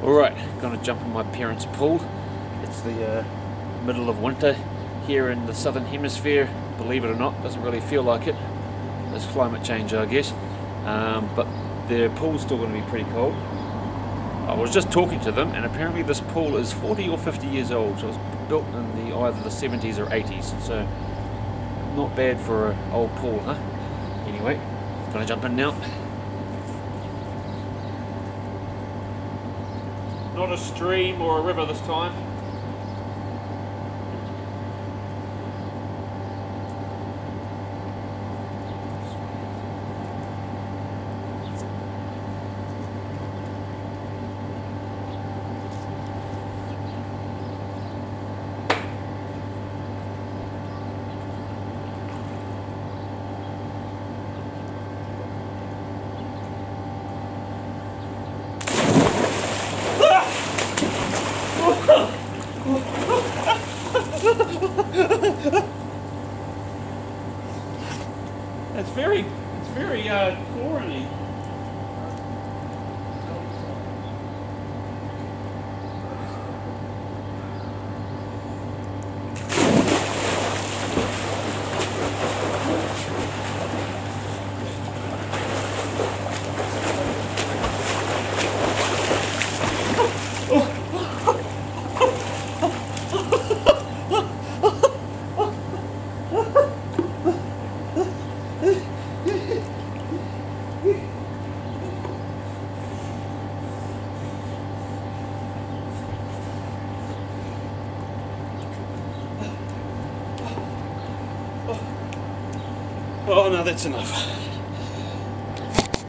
Alright, gonna jump in my parents' pool. It's the uh, middle of winter here in the southern hemisphere. Believe it or not, doesn't really feel like it. There's climate change, I guess. Um, but their pool's still going to be pretty cold. I was just talking to them, and apparently this pool is 40 or 50 years old. So it was built in the either the 70s or 80s. So not bad for an old pool, huh? Anyway, gonna jump in now. Not a stream or a river this time. It's very, it's very uh, chloriny. Oh, now that's enough.